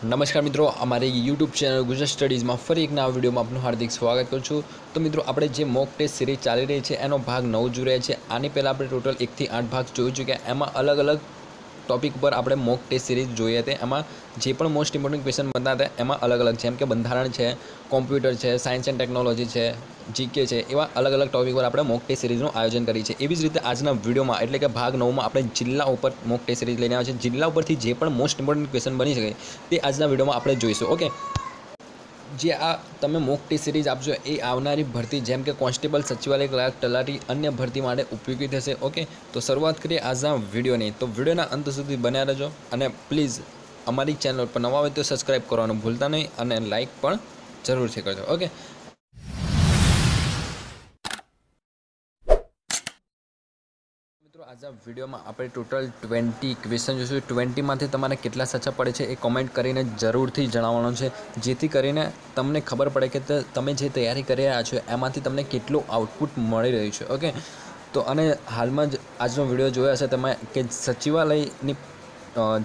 નમસ્કાર મિત્રો, અમારી યુટ્યુબ ચેનલ ગુજરાત સ્ટડીઝમાં ફરી એક નવા વિડીયોમાં આપનું હાર્દિક સ્વાગત કરું છું. તો મિત્રો, આપણે જે મોક ટેસ્ટ સિરીઝ ચાલી રહી છે, એનો ભાગ નવ રહ્યા છે આની પહેલાં આપણે ટોટલ એકથી આઠ ભાગ જોઈ ચૂક્યા. એમાં અલગ અલગ ટોપિક ઉપર આપણે મોક ટેસ્ટ સિરીઝ જોઈ હતી એમાં જે પણ મોસ્ટ ઇમ્પોર્ટન્ટ ક્વેશ્ચન બનતા હતા, એમાં અલગ અલગ જેમ કે બંધારણ છે કોમ્પ્યુટર છે સાયન્સ એન્ડ ટેકનોલોજી છે જીકે છે, એવા અલગ અલગ ટોપિક પર આપણે મોક ટેસ્ટ સિરીઝનું આયોજન કરી છે એવી જ રીતે આજના વિડીયોમાં એટલે કે ભાગ નવમાં આપણે જિલ્લા ઉપર મોક ટેસ્ટ સિરીઝ લઈને આવ્યા છે જિલ્લા ઉપરથી જે પણ મોસ્ટ ઇમ્પોર્ટન્ટ ક્વેશ્ચન બની શકે તે આજના વિડીયોમાં આપણે જોઈશું. ઓકે જે આ તમે મોક ટી સિરીઝ આપજો, એ આવનારી ભરતી, જેમ કે કોન્સ્ટેબલ સચિવાલય ક્લાર્ક તલાટી અન્ય ભરતી માટે ઉપયોગી થશે, ઓકે? તો શરૂઆત કરીએ આજના વિડીયોની. તો વિડીયોના અંત સુધી બન્યા રહેજો અને પ્લીઝ અમારી ચેનલ પર નવા હોય તો સબસ્ક્રાઈબ કરવાનું ભૂલતા નહીં અને લાઇક પણ જરૂરથી કરજો, ઓકે? આજના વિડીયોમાં આપણે ટોટલ ટ્વેન્ટી ક્વેશ્ચન જોઈશું. ટ્વેન્ટીમાંથી તમારે કેટલા સાચા પડે છે એ કોમેન્ટ કરીને જરૂરથી જણાવવાનું છે. જેથી કરીને તમને ખબર પડે કે તમે જે તૈયારી કરી રહ્યા છો, એમાંથી તમને કેટલું આઉટપુટ મળી રહ્યું છે. ઓકે તો અને હાલમાં જ આજનો વીડિયો જોયો હશે તમે કે સચિવાલયની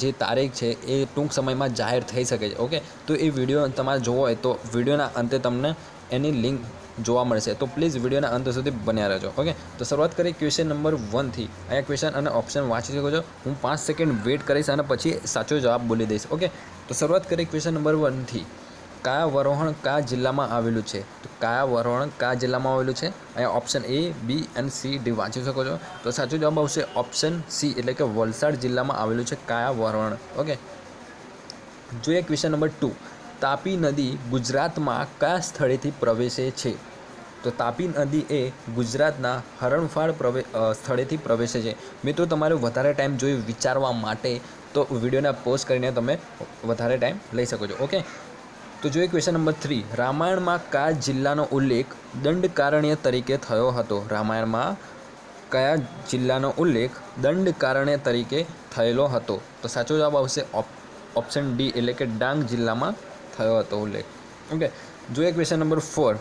જે તારીખ છે એ ટૂંક સમયમાં જાહેર થઈ શકે છે. ઓકે તો એ વીડિયો તમારે જોવો હોય તો વિડીયોના અંતે તમને એની લિંક જોવા મળશે તો પ્લીઝ વિડીયોના અંત સુધી બન્યા રહેજો. ઓકે તો શરૂઆત કરીએ ક્વેશ્ચન નંબર વનથી અહીંયા ક્વેશ્ચન અને ઓપ્શન વાંચી શકો છો. હું પાંચ સેકન્ડ વેટ કરીશ અને પછી સાચો જવાબ બોલી દઈશ. ઓકે તો શરૂઆત કરીએ ક્વેશ્ચન નંબર વનથી કયા વરોહણ કયા જિલ્લામાં આવેલું છે? તો કયા વરોહણ કયા જિલ્લામાં આવેલું છે? અહીંયા ઓપ્શન એ બી અને સી ડી વાંચી શકો છો. તો સાચો જવાબ આવશે ઓપ્શન સી એટલે કે વલસાડ જિલ્લામાં આવેલું છે કયા વરોહણ? ઓકે જોઈએ ક્વેશ્ચન નંબર ટુ તાપી નદી ગુજરાતમાં કયા સ્થળેથી પ્રવેશે છે? તો તાપી નદી એ ગુજરાતના હરણફાળ પ્રવે સ્થળેથી પ્રવેશે છે. મિત્રો, તમારે વધારે ટાઈમ જોઈ વિચારવા માટે તો વિડીયોને પોઝ કરીને તમે વધારે ટાઈમ લઈ શકો છો, ઓકે? તો જોઈએ ક્વેશ્ચન નંબર થ્રી. રામાયણમાં કયા જિલ્લાનો ઉલ્લેખ દંડકારણ્ય તરીકે થયો હતો? રામાયણમાં કયા જિલ્લાનો ઉલ્લેખ દંડકારણ્ય તરીકે થયેલો હતો? તો સાચો જવાબ આવશે ઓપ- ઓપ્શન ડી એટલે કે ડાંગ જિલ્લામાં થયો હતો ઉલ્લેખ. ઓકે જોઈએ question number four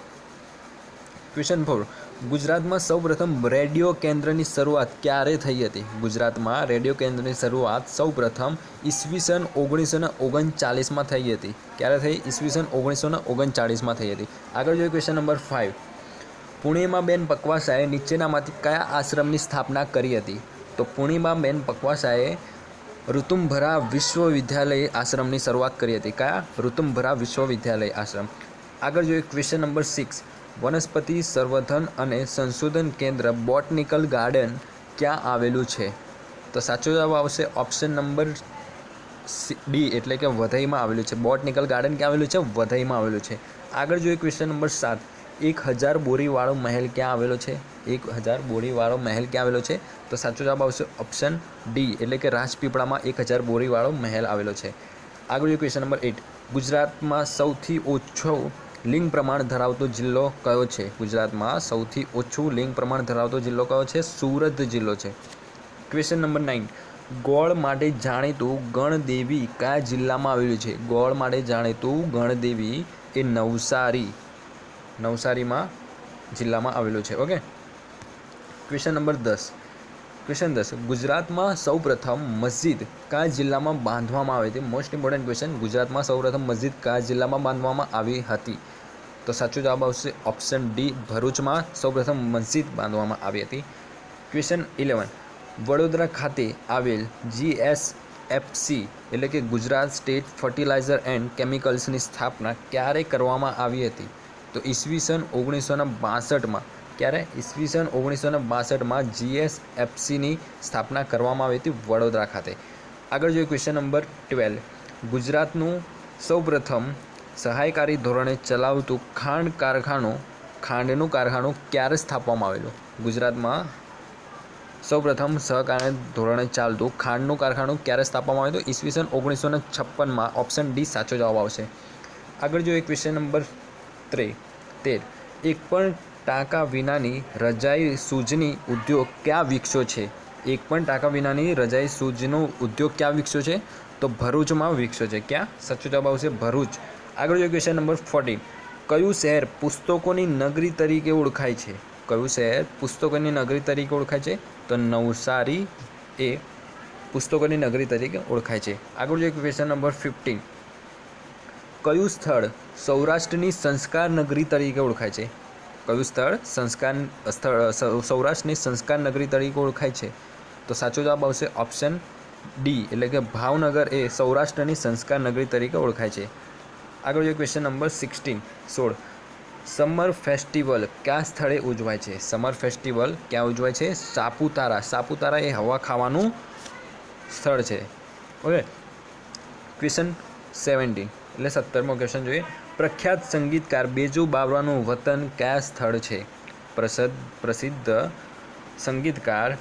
question four ગુજરાતમાં સૌપ્રથમ રેડિયો કેન્દ્રની શરૂઆત ક્યારે થઈ હતી? ગુજરાતમાં રેડિયો કેન્દ્રની શરૂઆત સૌપ્રથમ ઈસવીસન ઓગણીસો ને ઓગણચાલીસમાં થઈ હતી. ક્યારે થઈ? ઈસવીસન ઓગણીસો ને ઓગણચાળીસમાં થઈ હતી. આગળ જોઈએ ક્વેશ્ચન નંબર ફાઇવ પૂર્ણિમાબેન પકવાસાએ નીચેનામાંથી કયા આશ્રમની સ્થાપના કરી હતી? તો પૂર્ણિમાબેન પકવાસાએ ઋતુંભરા વિશ્વવિદ્યાલય આશ્રમની શરૂઆત કરી હતી. કયા? ઋતુંભરા વિશ્વવિદ્યાલય આશ્રમ. આગળ જોઈએ ક્વેશ્ચન નંબર સિક્સ વનસ્પતિ સંવર્ધન અને સંશોધન કેન્દ્ર બોટનિકલ ગાર્ડન ક્યાં આવેલું છે? તો સાચો જવાબ આવશે ઓપ્શન નંબર ડી એટલે કે વધઈમાં આવેલું છે. બોટનિકલ ગાર્ડન ક્યાં આવેલું છે? વધઈમાં આવેલું છે. આગળ જોઈએ ક્વેશ્ચન નંબર સાત. એક હજાર બોરીવાળો મહેલ ક્યાં આવેલો છે? એક હજાર બોરીવાળો મહેલ ક્યાં આવેલો છે? તો સાચો જવાબ આવશે ઓપ્શન ડી એટલે કે રાજપીપળામાં એક હજાર બોરીવાળો મહેલ આવેલો છે. આગળ ક્વેશ્ચન નંબર એટ ગુજરાતમાં સૌથી ઓછો લિંગ પ્રમાણ ધરાવતો જિલ્લો કયો છે? ગુજરાતમાં સૌથી ઓછું લિંગ પ્રમાણ ધરાવતો જિલ્લો કયો છે? સુરત જિલ્લો છે. ક્વેશ્ચન નંબર નાઇન ગોળ માટે જાણીતું ગણદેવી કયા જિલ્લામાં આવેલું છે? ગોળ માટે જાણીતું ગણદેવી એ નવસારી. નવસારીમાં જિલ્લામાં આવેલું છે. ઓકે ક્વેશ્ચન નંબર દસ. ક્વેશ્ચન દસ. ગુજરાતમાં સૌપ્રથમ મસ્જિદ કયા જિલ્લામાં બાંધવામાં આવી હતી? મોસ્ટ ઇમ્પોર્ટન્ટ ક્વેશ્ચન ગુજરાતમાં સૌપ્રથમ મસ્જિદ કયા જિલ્લામાં બાંધવામાં આવી હતી? તો સાચો જવાબ આવશે ઓપ્શન ડી ભરૂચમાં સૌપ્રથમ મસ્જિદ બાંધવામાં આવી હતી. ક્વેશ્ચન ઇલેવન વડોદરા ખાતે આવેલ જીએસએફસી એટલે કે ગુજરાત સ્ટેટ ફર્ટિલાઇઝર એન્ડ કેમિકલ્સની સ્થાપના ક્યારે કરવામાં આવી હતી? તો ઈસવીસન ઓગણીસો ને બાસઠમાં, ક્યારે? ઈસવીસન ઓગણીસો ને બાસઠમાં જીએસએફસીની સ્થાપના કરવામાં આવી હતી વડોદરા ખાતે. આગળ જોઈએ ક્વેશ્ચન નંબર ટ્વેલ્વ ગુજરાતનું સૌપ્રથમ સહાયકારી ધોરણે ચલાવતું ખાંડ કારખાનું, ખાંડનું કારખાનું ક્યારે સ્થાપવામાં આવેલું? ગુજરાતમાં સૌપ્રથમ સહકારી ધોરણે ચાલતું ખાંડનું કારખાનું ક્યારે સ્થાપવામાં આવ્યું હતું? ઈસવીસન ઓગણીસો ને છપ્પનમાં ઓપ્શન ડી સાચો જવાબ આવશે. આગળ જોઈએ ક્વેશ્ચન નંબર ત્રે તેર. એક પણ ટાંકા વિનાની રજાઈ સૂજની ઉદ્યોગ ક્યાં વિકસ્યો છે? એક પણ ટાંકા વિનાની રજાઈ સૂજનો ઉદ્યોગ ક્યાં વિકસ્યો છે? તો ભરૂચમાં વિકસ્યો છે. ક્યાં? સાચો જવાબ આવશે ભરૂચ. આગળ જોઈએ ક્વેશ્ચન નંબર ફોર્ટીન કયું શહેર પુસ્તકોની નગરી તરીકે ઓળખાય છે? કયું શહેર પુસ્તકોની નગરી તરીકે ઓળખાય છે? તો નવસારી એ પુસ્તકોની નગરી તરીકે ઓળખાય છે. આગળ જોઈએ ક્વેશ્ચન નંબર ફિફ્ટીન કયું સ્થળ સૌરાષ્ટ્રની સંસ્કાર નગરી તરીકે ઓળખાય છે? કયું સ્થળ સંસ્કાર, સ્થળ સૌરાષ્ટ્રની સંસ્કાર નગરી તરીકે ઓળખાય છે? તો સાચો જવાબ આવશે ઓપ્શન ડી, એટલે કે ભાવનગર એ સૌરાષ્ટ્રની સંસ્કાર નગરી તરીકે ઓળખાય છે. આગળ જોઈએ ક્વેશ્ચન નંબર સિક્સટીન સોળ. સમર ફેસ્ટિવલ કયા સ્થળે ઉજવાય છે? સમર ફેસ્ટિવલ ક્યાં ઉજવાય છે? સાપુતારા. સાપુતારા એ હવા ખાવાનું સ્થળ છે. ઓકે ક્વેશ્ચન સેવન્ટીન એટલે સત્તરમો ક્વેશ્ચન જોઈએ. પ્રખ્યાત સંગીતકાર બેજુ બાવરાનું વતન કયા સ્થળ છે? પ્રસિદ્ધ પ્રસિદ્ધ સંગીતકાર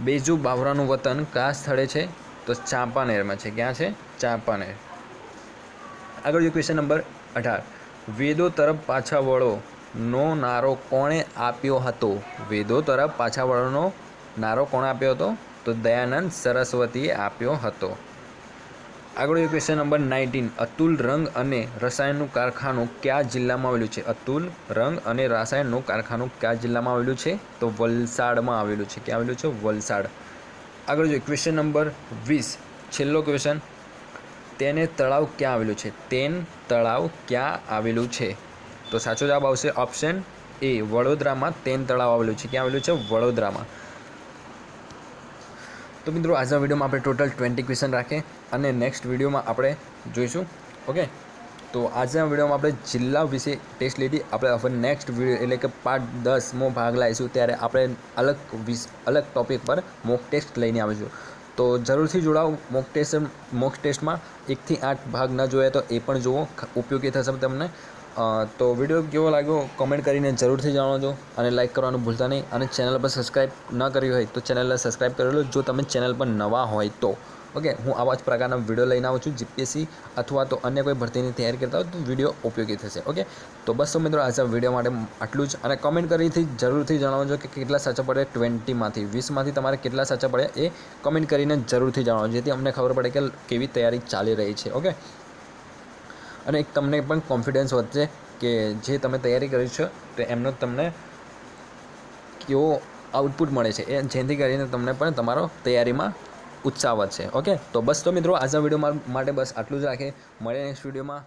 બેજુ બાવરાનું વતન કયા સ્થળે છે? તો ચાંપાનેરમાં છે. ક્યાં છે? ચાંપાનેર. આગળ જોઈએ ક્વેશ્ચન નંબર અઢાર. વેદો તરફ પાછા વળો નો નારો કોણે આપ્યો હતો? વેદો તરફ પાછા વળોનો નારો કોણે આપ્યો હતો? તો દયાનંદ સરસ્વતીએ આપ્યો હતો. આગળ જોઈએ ક્વેશ્ચન નંબર નાઇન્ટીન અતુલ રંગ અને રસાયણનું કારખાનું કયા જિલ્લામાં આવેલું છે? અતુલ રંગ અને રસાયણનું કારખાનું કયા જિલ્લામાં આવેલું છે? તો વલસાડમાં આવેલું છે. ક્યાં આવેલું છે? વલસાડ. આગળ જોઈએ ક્વેશ્ચન નંબર વીસ, છેલ્લો ક્વેશ્ચન તેને તળાવ ક્યાં આવેલું છે? તેન તળાવ ક્યાં આવેલું છે? તો સાચો જવાબ આવશે ઓપ્શન એ, વડોદરામાં તેન તળાવ આવેલું છે. ક્યાં આવેલું છે? વડોદરામાં. તો મિત્રો, આજના વિડીયોમાં આપણે ટોટલ ટ્વેન્ટી ક્વેશ્ચન રાખીએ અને નેક્સ્ટ વિડીયોમાં આપણે જોઈશું, ઓકે? તો આજના વિડીયોમાં આપણે જિલ્લા વિશે ટેસ્ટ લીધી. આપણે હવે નેક્સ્ટ વીડિયો, એટલે કે પાર્ટ દસમો ભાગ લાવીશું ત્યારે આપણે અલગ વિસ અલગ ટોપિક પર મોક ટેસ્ટ લઈને આવીશું. તો જરૂરથી જોડાઓ મોક ટેસ્ટ મોક ટેસ્ટમાં એકથી આઠ ભાગ ન જોયા તો એ પણ જુઓ ઉપયોગી થશે તમને. તો વીડિયો કેવો લાગ્યો? કમેન્ટ કરીને જરૂરથી જણાવજો અને લાઇક કરવાનું ભૂલતા નહીં. અને ચેનલ પર સબસ્ક્રાઇબ ન કરી હોય તો ચેનલને સબસ્ક્રાઈબ કરી લો. જો તમે ચેનલ પર નવા હોય તો. ઓકે હું આવા જ પ્રકારના વીડિયો લઈને આવું છું જીપીએસસી અથવા તો અન્ય કોઈ ભરતીની તૈયારી કરતા હોય તો વીડિયો ઉપયોગી થશે. ઓકે તો બસ મિત્રો, આજે વીડિયો માટે આટલું જ. અને કમેન્ટ કરીથી જરૂરથી જણાવજો કે કેટલા સાચા પડે ટ્વેન્ટીમાંથી વીસમાંથી તમારે કેટલા સાચા પડે એ કમેન્ટ કરીને જરૂરથી જણાવજો. જેથી અમને ખબર પડે કે કેવી તૈયારી ચાલી રહી છે. ઓકે અને એક તમને પણ કોન્ફિડન્સ વધશે કે જે તમે તૈયારી કરી છો, તો એમનો તમને કેવો આઉટપુટ મળે છે. એ જેથી કરીને તમને પણ તમારો તૈયારીમાં ઉત્સાહ વધશે. ઓકે તો બસ તો મિત્રો, આજના વીડિયો માટે બસ આટલું જ રાખે મળે નેક્સ્ટ વિડીયોમાં